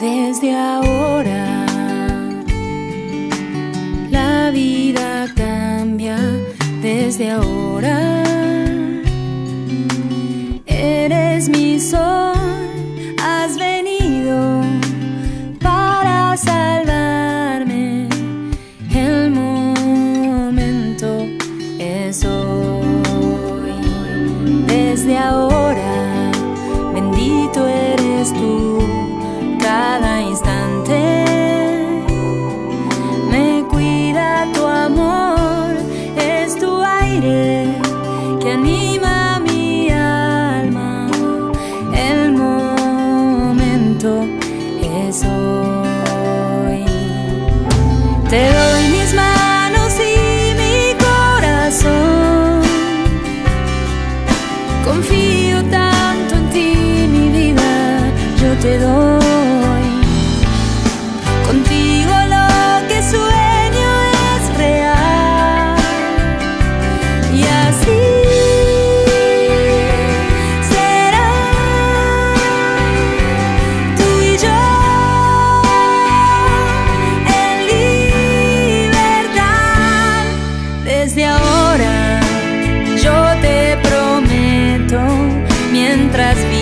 desde ahora. La vida cambia desde ahora. Eres mi sol. 인도에서 때로 contra as.